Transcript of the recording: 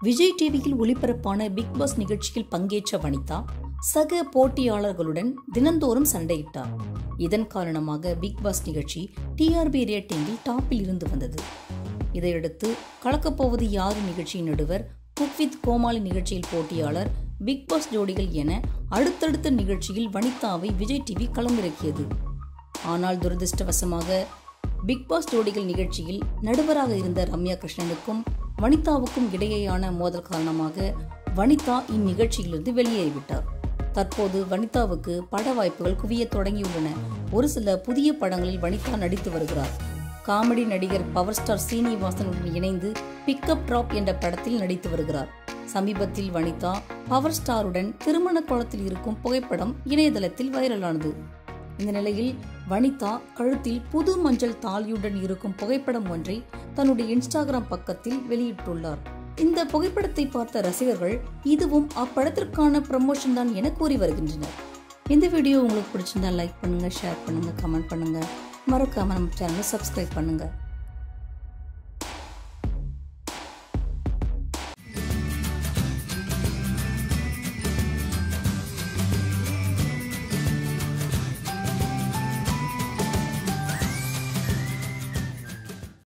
விஜய் டிவியில் ஒளிபரப்பான big pass நிகழ்ச்சியில் பங்கேற்ற வனிதா சக போட்டியாளர்களுடன் தினந்தோறும் சண்டையிட்டார். இதன் காரணமாக பிக் பாஸ் நிகழ்ச்சி டிஆர்பி ரேட்டிங்கில் டாப்பில் இருந்து வந்தது. இதையடுத்து கலக்கப்போவது யாரு நிகழ்ச்சியின் நடுவர் குக் வித் கோமாளி நிகழ்ச்சியில் போட்டியாளர் பிக் பாஸ் ஜோடிகள் என அடுத்தடுத்த நிகழ்ச்சியில் வனிதாவை விஜய் டிவி களமிறக்கியது. ஆனால் துரதிருஷ்டவசமாக பிக் பாஸ் ஜோடிகள் நிகழ்ச்சியில் நடுவராக இருந்த ரம்யா கிருஷ்ணனுக்கும் வனிதாவுக்கும் இடையேயான மோதல் காரணமாக வனிதா இந்நிகழ்ச்சியிலிருந்து வெளியேறிவிட்டார். தற்போது வனிதாவுக்கு பட வாய்ப்புகள் குவியத் தொடங்கியுள்ளன. ஒரு சில புதிய படங்களில் வனிதா நடித்து வருகிறார். காமெடி நடிகர் பவர் ஸ்டார் சீனிவாசனுடன் இணைந்து பிக்கப் டிராப் என்ற படத்தில் நடித்து வருகிறார். சமீபத்தில் வனிதா பவர் ஸ்டாருடன் திருமண கோலத்தில் இருக்கும் புகைப்படம் இணையதளத்தில் வைரலானது. இந்த நிலையில் வனிதா கழுத்தில் புது மஞ்சள் தாலியுடன் இருக்கும் புகைப்படம் ஒன்றை தன்னுடைய இன்ஸ்டாகிராம் பக்கத்தில் வெளியிட்டுள்ளார். இந்த புகைப்படத்தை பார்த்த ரசிகர்கள் இதுவும் அப்படத்திற்கான ப்ரமோஷன் தான் என கூறி வருகின்றனர். இந்த வீடியோ உங்களுக்கு பிடிச்சிருந்தா லைக் பண்ணுங்க ஷேர் பண்ணுங்க கமெண்ட் பண்ணுங்க. மறக்காம நம்ம சேனலை சப்ஸ்கிரைப் பண்ணுங்க.